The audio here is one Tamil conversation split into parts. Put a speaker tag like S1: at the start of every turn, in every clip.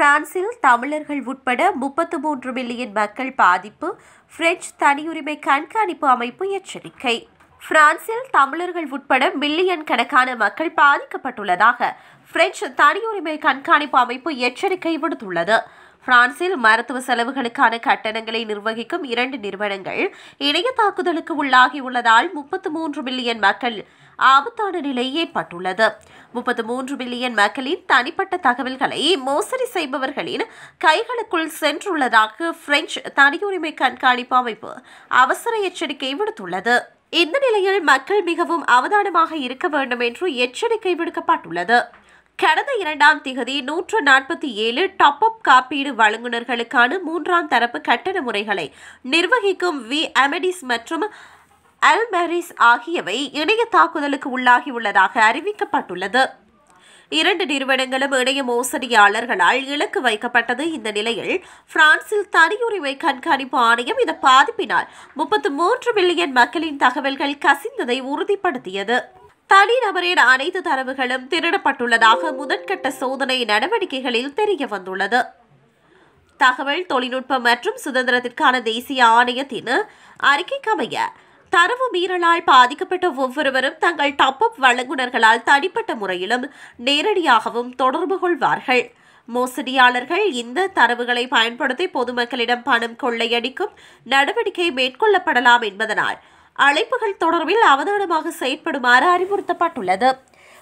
S1: பிரான்சில் தமிழர்கள் உட்பட முப்பத்து மூன்று மில்லியன் மக்கள் பாதிப்பு பிரெஞ்சு தனியுரிமை கண்காணிப்பு அமைப்பு எச்சரிக்கை. பிரான்சில் தமிழர்கள் உட்பட மில்லியன் கணக்கான மக்கள் பாதிக்கப்பட்டுள்ளதாக பிரெஞ்சு தனியுரிமை கண்காணிப்பு அமைப்பு எச்சரிக்கை விடுத்துள்ளது. பிரான்சில் மருத்துவ செலவுகளுக்கான கட்டணங்களை நிர்வகிக்கும் இரண்டு நிறுவனங்கள் இணைய தாக்குதலுக்கு உள்ளாகியுள்ளதால் முப்பத்து மூன்று மில்லியன் மக்கள் ஆபத்தான நிலை ஏற்பட்டுள்ளது. முப்பத்து மூன்று மில்லியன் மக்களின் தனிப்பட்ட தகவல்களை மோசடி செய்பவர்களின் கைகளுக்குள் சென்றுள்ளதாக பிரெஞ்சு தனியுரிமை கண்காணிப்பு அமைப்பு அவசர எச்சரிக்கை விடுத்துள்ளது. இந்த நிலையில் மக்கள் மிகவும் அவதானமாக இருக்க வேண்டும் என்று எச்சரிக்கை விடுக்கப்பட்டுள்ளது. கடந்த இரண்டாம் திகதி நூற்று நாற்பத்தி ஏழு டாப் அப் காப்பீடு வழங்குநர்களுக்கான மூன்றாம் தரப்பு கட்டண முறைகளை நிர்வகிக்கும் வி அமெடிஸ் மற்றும் அல்மெரிஸ் ஆகியவை இணைய தாக்குதலுக்கு உள்ளாகியுள்ளதாக அறிவிக்கப்பட்டுள்ளது. இரண்டு நிறுவனங்களும் இணைய மோசடியாளர்களால் இலக்கு வைக்கப்பட்டது. இந்த நிலையில் பிரான்சில் தனியுரிமை கண்காணிப்பு ஆணையம் இந்த பாதிப்பினால் முப்பத்து மூன்று மில்லியன் மக்களின் தகவல்கள் கசிந்ததை உறுதிப்படுத்தியது. தனிநபரின் அனைத்து தரவுகளும் திருடப்பட்டுள்ளதாக முதற்கட்ட சோதனை நடவடிக்கைகளில் தெரிய வந்துள்ளது. தகவல் தொழில்நுட்பம் மற்றும் சுதந்திரத்திற்கான தேசிய ஆணையத்தின் அறிக்கைக்கமைய தரவு மீறலால் பாதிக்கப்பட்ட ஒவ்வொருவரும் தங்கள் டாப் அப் வழங்குனர்களால் தனிப்பட்ட முறையிலும் நேரடியாகவும் தொடர்பு கொள்வார்கள். மோசடியாளர்கள் இந்த தரவுகளை பயன்படுத்தி பொதுமக்களிடம் பணம் கொள்ளையடிக்கும் நடவடிக்கை மேற்கொள்ளப்படலாம் என்பதனால் அழைப்புகள் தொடர்பில் அவதானமாக செயற்படுமாறு அறிவுறுத்தப்பட்டுள்ளது.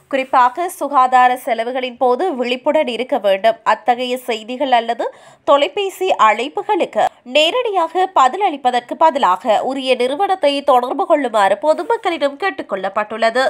S1: குறிப்பாக சுகாதார செலவுகளின் போது விழிப்புடன் இருக்க வேண்டும். அத்தகைய செய்திகள் அல்லது தொலைபேசி அழைப்புகளுக்கு நேரடியாக பதிலளிப்பதற்கு பதிலாக உரிய நிறுவனத்தை தொடர்பு கொள்ளுமாறு பொதுமக்களிடம் கேட்டுக்கொள்ளப்பட்டுள்ளது